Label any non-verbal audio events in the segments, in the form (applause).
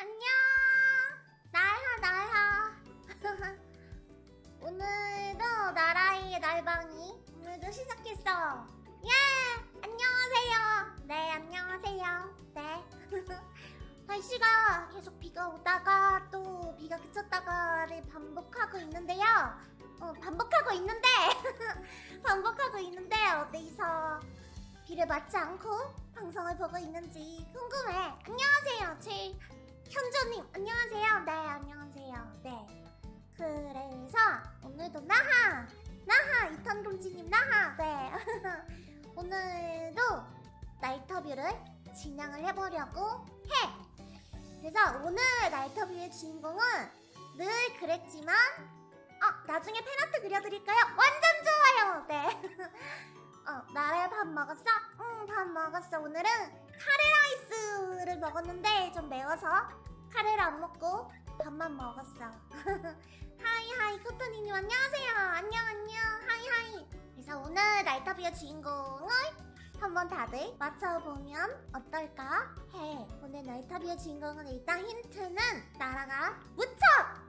안녕. 나야 나야. (laughs) 오늘도 나라의 날방이 오늘도 시작했어. 예. 안녕하세요. 네 안녕하세요. 네. (laughs) 날씨가 계속 비가 오다가 또 비가 그쳤다가를 반복하고 있는데요. 어, 반복하고 있는데 (laughs) 반복하고 있는데 어디서 비를 맞지 않고 방송을 보고 있는지 궁금해. 안녕하세요, 제 현조님. 안녕하세요. 네, 안녕하세요. 네. 그래서 오늘도 나하, 나하 이탄금지님 나하. 네. (laughs) 오늘도 나이터뷰를 진행을 해보려고 해. 그래서 오늘 나이터뷰의 주인공은 늘 그랬지만, 아 나중에 팬아트 그려드릴까요? 완전 좋아요. 네. (laughs) 어, 나래 밥 먹었어? 응, 밥 먹었어. 오늘은 카레라이스를 먹었는데 좀 매워서 카레를 안 먹고 밥만 먹었어. (laughs) Hi hi 코토니님 안녕하세요. 안녕 안녕. Hi hi. 그래서 오늘 날터뷰의 주인공을 한번 다들 맞춰보면 어떨까 해. 오늘 날터뷰의 주인공은 일단 힌트는 나라가 무척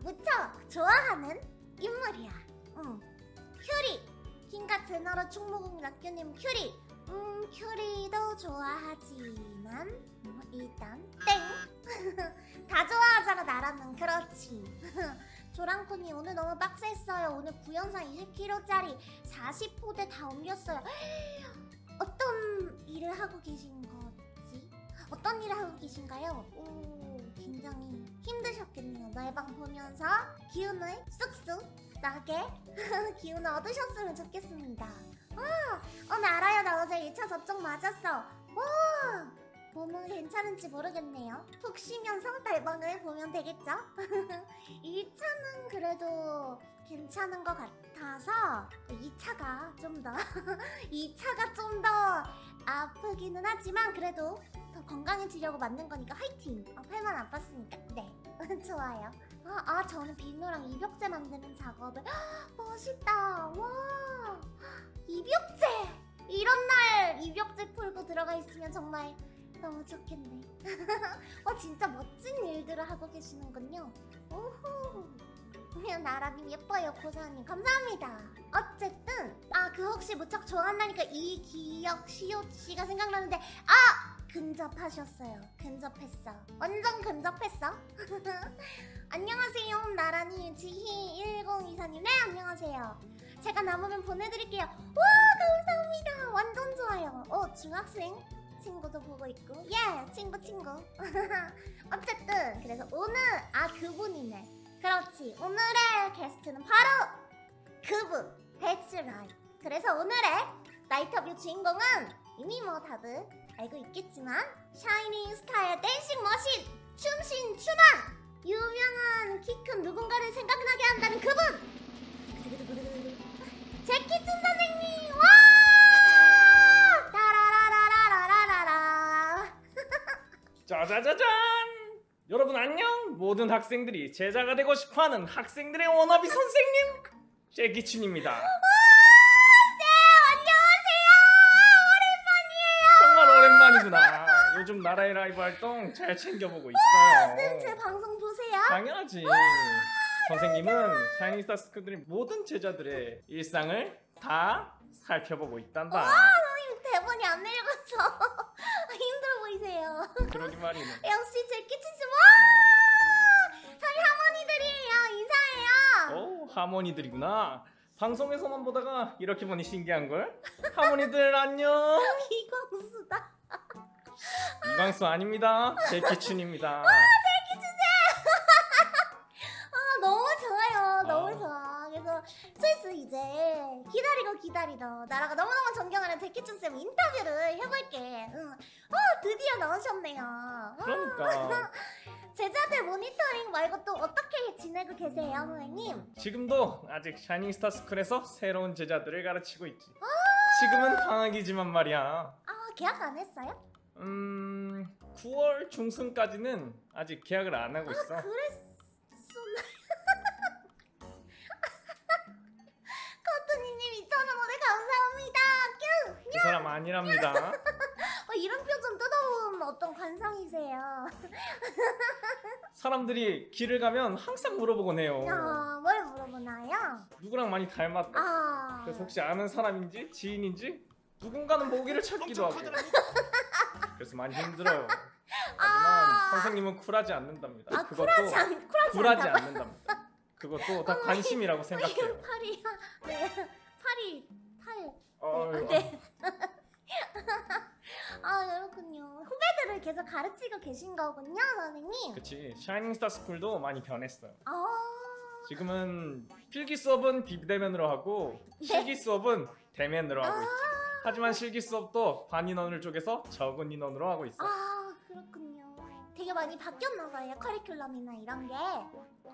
무척 좋아하는 인물이야. 응. 큐리. 킹과 제너럴 충무공 락규님 큐리 음 큐리도 좋아하지만 음, 일단 땡! (laughs) 다 좋아하잖아 나라는 그렇지 (laughs) 조랑코님 오늘 너무 빡셌어요 오늘 구연상 20kg짜리 40포대 다 옮겼어요 (gasps) 어떤 일을 하고 계신 거지? 어떤 일을 하고 계신가요? 오 굉장히 힘드셨겠네요 날방 보면서 기운을 쑥쑥 나게 (laughs) 기운을 얻으셨으면 좋겠습니다. 와, 어, 나 알아요. 나 어제 1차 접종 맞았어. 와, 몸은 괜찮은지 모르겠네요. 푹 쉬면서 달방을 보면 되겠죠? (laughs) 1차는 그래도 괜찮은 것 같아서 2차가 좀 더, (laughs) 2차가 좀 더 아프기는 하지만 그래도 더 건강해지려고 맞는 거니까 화이팅! 어, 팔만 아팠으니까. 네, (laughs) 좋아요. 아, 아 저는 비누랑 입욕제 만드는 작업을 헉, (gasps) 멋있다 와 (gasps) 입욕제 이런 날 입욕제 풀고 들어가 있으면 정말 너무 좋겠네. 와 (laughs) 진짜 멋진 일들을 하고 계시는군요. 오호 나라님 예뻐요 고사님. 감사합니다. 어쨌든 아 그 혹시 무척 좋아한다니까 이기혁 시옷씨가 생각나는데 아! 근접하셨어요. 근접했어. 완전 근접했어. (laughs) 안녕하세요 나란히 지희 1024님. 네 안녕하세요. 제가 남으면 보내드릴게요. 와 감사합니다. 완전 좋아요. 어 중학생 친구도 보고 있고 예 친구 친구. (laughs) 어쨌든 그래서 오늘 아 그분이네. 그렇지. 오늘의 게스트는 바로 그분 That's right. 그래서 오늘의 날터뷰 주인공은 이미 뭐 다들 알고 있겠지만 샤이닝 스타의 dancing machine 춤신 춤왕! 유명한 키 큰 누군가를 생각나게 한다는 그분! 짜자자잔! 여러분 안녕! 모든 학생들이 제자가 되고 싶어하는 학생들의 워너비 선생님 제기춘입니다. 네, 안녕하세요! 정말 오랜만이구나. 요즘 나라의 라이브 활동 잘 챙겨보고 있어요. 쌤, 제 방송 보세요. 당연하지. 선생님은 샤이닝 스타 스쿨들의 모든 제자들의 일상을 다 살펴보고 있단다. 선생님 대본이 안 읽어 보이세요. 그러게 말이네. (laughs) 역시 재키춘 씨, 와! 저희 하모니들이에요. 인사해요. 오 하모니들이구나. 방송에서만 보다가 이렇게 보니 신기한 걸. 하모니들 안녕. (laughs) 이광수다. 이광수 아닙니다. 제키춘입니다. (laughs) 슬슬 이제 기다리고 기다리던 나라가 너무너무 존경하는 제키춘 쌤 인터뷰를 해볼게 응. 어 드디어 나오셨네요 아, 그러니까 (laughs) 제자들 모니터링 말고 또 어떻게 지내고 계세요 선생님? 지금도 아직 샤이닝스타 스쿨에서 새로운 제자들을 가르치고 있지. 지금은 방학이지만 말이야. 아 계약 안 했어요? 음 9월 중순까지는 아직 계약을 안 하고 있어. 그랬었 뀨! 그 사람 아니랍니다. (laughs) 어, 이런 표정 뜯어본 어떤 관상이세요 (laughs) 사람들이 길을 가면 항상 물어보곤 해요. 아, 뭘 물어보나요? 누구랑 많이 닮았다. 아, 그래서 혹시 아는 사람인지 지인인지 누군가는 모기를 찾기도 하고. 그래서 많이 힘들어요. (laughs) 하지만 아. 선생님은 쿨하지 않는답니다. 아 그것도 쿨하지 않, 쿨하지 쿨하지 않다고? 않는답니다. 그것도 다 관심이라고 생각해요. 팔이야. 네, 팔이 팔. 어, 네. 아 그렇군요. 후배들을 계속 가르치고 계신 거군요, 선생님. 그치 샤이닝 스타 스쿨도 많이 변했어요. 아, 지금은 필기 수업은 비대면으로 하고 네. 실기 수업은 대면으로 하고 있지. 하지만 실기 수업도 반 인원을 쪼개서 적은 인원으로 하고 있어. 아 그렇군요. 되게 많이 바뀌었나 봐요, 커리큘럼이나 이런 게.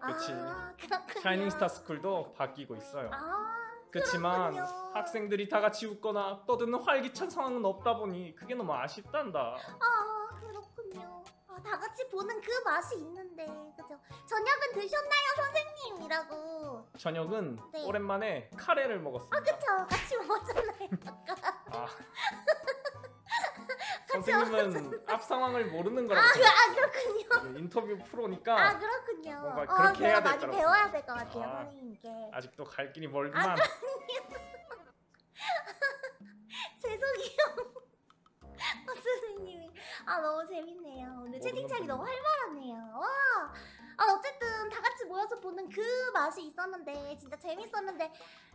그치. 아, 그렇군요. 샤이닝 스타 스쿨도 바뀌고 있어요. 아, 그렇지만 그렇군요. 학생들이 다 같이 웃거나 떠드는 활기찬 상황은 없다 보니 그게 너무 아쉽단다. 아. 아, 다 같이 보는 그 맛이 있는데, 그죠? 저녁은 드셨나요, 선생님이라고. 저녁은 네. 오랜만에 카레를 먹었습니다. 아, 그쵸? 같이 먹었잖아요. 아까. 아. (laughs) 선생님은 (laughs) 앞 상황을 모르는 아, 거라고 그, 생각해요. 아 그렇군요. 인터뷰 프로니까 아 그렇군요. 뭔가 어, 그렇게 해야 제가 많이 될 거라고 배워야 될 것 같아요, 아. 선생님께. 아직도 갈 길이 멀지만 아 너무 재밌네요. 오늘 채팅창이 너무 활발하네요. 와. 아 어쨌든 다 같이 모여서 보는 그 맛이 있었는데 진짜 재밌었는데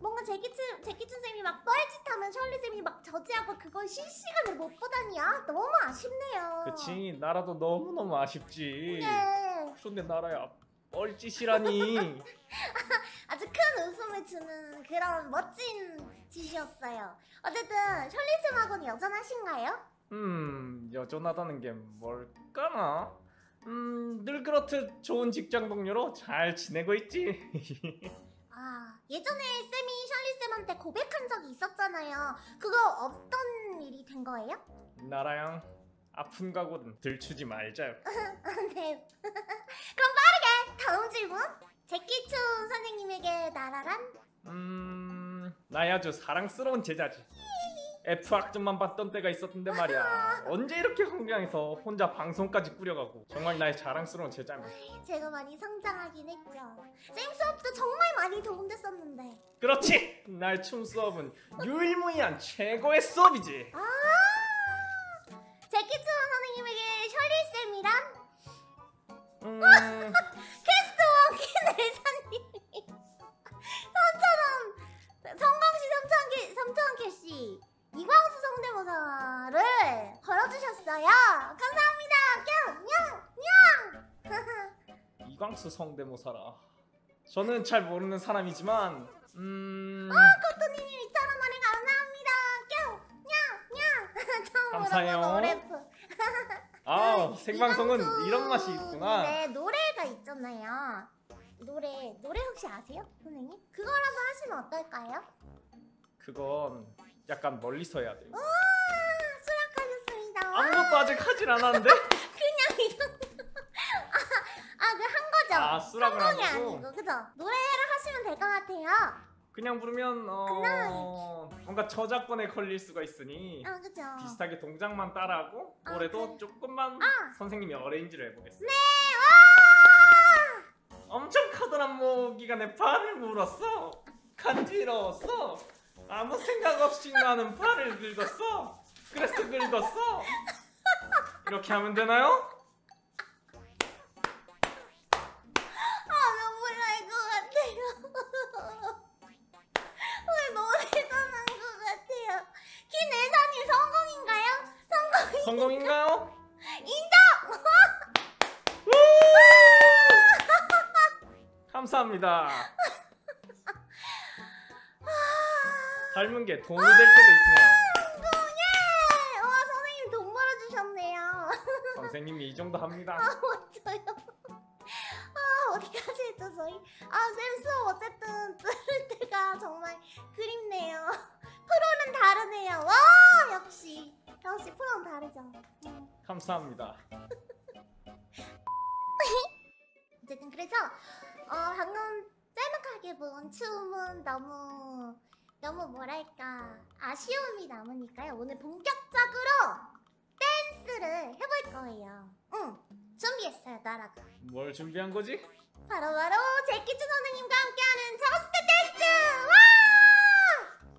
뭔가 제키츠 제키츠 쌤이 막 뻘짓하면 셜리 쌤이 막 저지하고 그걸 실시간으로 못 보다니 아 너무 아쉽네요. 그치 나라도 너무 너무 아쉽지 네. 그런데 나라야 뻘짓이라니 (laughs) 아주 큰 웃음을 주는 그런 멋진 짓이었어요. 어쨌든 셜리 쌤하고는 여전하신가요? 음 여전하다는 게 뭘까나 음 늘 그렇듯 좋은 직장 동료로 잘 지내고 있지 (laughs) 아 예전에 쌤이 셜리 쌤한테 고백한 적이 있었잖아요. 그거 어떤 일이 된 거예요? 나라양 아픈 각오는 들추지 말자요 (laughs) 네. (laughs) 그럼 빠르게 다음 질문. 제키춘 선생님에게 나라란? 음 나야 아주 사랑스러운 제자지 F 학점만 봤던 때가 있었는데 말이야. 언제 이렇게 환경에서 혼자 방송까지 꾸려가고. 정말 나의 자랑스러운 제자며 제가 많이 성장하긴 했죠. 쌤 수업도 정말 많이 도움됐었는데. 그렇지! 나의 춤 수업은 유일무이한 최고의 수업이지. 아 이광수 성대모사라. 저는 잘 모르는 사람이지만 음 코토님이 2천원 원에 감사합니다. 뿅냥냥! (laughs) 처음으로 감사해요. 보는 오래프. (laughs) 아그 생방송은 이런 맛이 있구나. 네 노래가 있잖아요. 노래 노래 혹시 아세요 선생님? 그거라도 하시면 어떨까요? 그건 약간 멀리서 해야 돼요. 와 수락하셨습니다. 아무것도 아직 하질 않았는데 (laughs) 그냥 이런 아그 한 거죠. 아 수락을 성공이 한 거고 아니고 그죠? 노래를 하시면 될 것 같아요. 그냥 부르면 어 뭔가 저작권에 걸릴 수가 있으니 아 그죠? 비슷하게 동작만 따라하고 아, 노래도 그래. 조금만 아. 선생님이 어레인지를 해보겠습니다 네. 엄청 커다란 모기가 내 팔을 물었어 간지러웠어 아무 생각 없이 나는 팔을 긁었어 그래서 긁었어 이렇게 하면 되나요? 성공. 성공인가요? 인정. (laughs) 감사합니다 닮은 게 도움이 될 때도 있네요 성공예! 와 선생님 돈 벌어주셨네요. (laughs) 선생님이 이 정도 합니다 어쩌요? 아 어디까지 했죠 저희? 아쌤 수업 어쨌든 들을 때가 정말 그립네요. (laughs) 프로는 다르네요. 와 역시 역시 프로는 다르죠. 음. 감사합니다 (laughs) 어쨌든 그래서 어 방금 짤막하게 본 춤은 너무 너무 뭐랄까 아쉬움이 남으니까요. 오늘 본격적으로 댄스를 해볼 거예요. 응. 준비했어요 나라가 뭘 준비한 거지? 바로 바로 재키춘 선생님과 함께하는 Just Dance 와!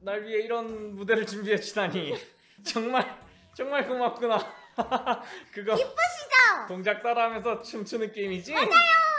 날 위해 이런 무대를 준비해 주다니 (laughs) 정말 정말 고맙구나 (laughs) 그거 기쁘시죠? 동작 따라하면서 춤추는 게임이지? 맞아요